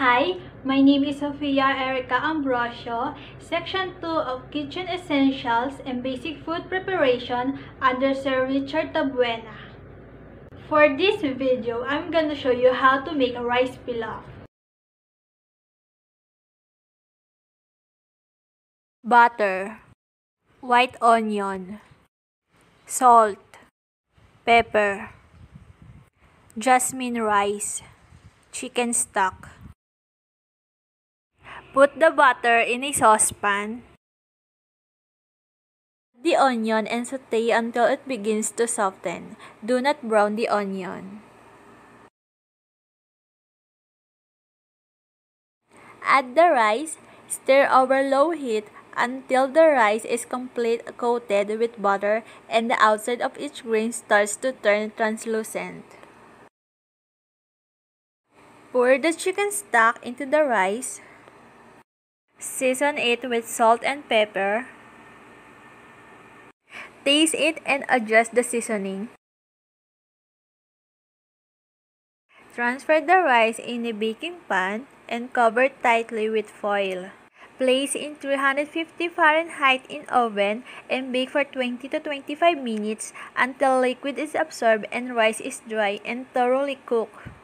Hi, my name is Sophia Erica Ambrosio, Section 2 of Kitchen Essentials and Basic Food Preparation under Sir Richard Tabuena. For this video, I'm gonna show you how to make a rice pilaf. Butter, white onion, salt, pepper, jasmine rice, chicken stock. Put the butter in a saucepan. The onion and saute until it begins to soften. Do not brown the onion. Add the rice, stir over low heat until the rice is complete coated with butter and the outside of each grain starts to turn translucent. Pour the chicken stock into the rice. Season it with salt and pepper. Taste it and adjust the seasoning. Transfer the rice in a baking pan and cover tightly with foil. Place in 350 Fahrenheit in oven and bake for 20 to 25 minutes until liquid is absorbed and rice is dry and thoroughly cooked.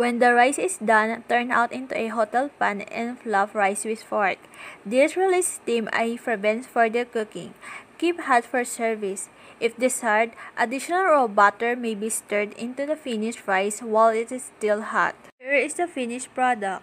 When the rice is done, turn out into a hotel pan and fluff rice with fork. This releases steam and prevents further cooking. Keep hot for service. If desired, additional raw butter may be stirred into the finished rice while it is still hot. Here is the finished product.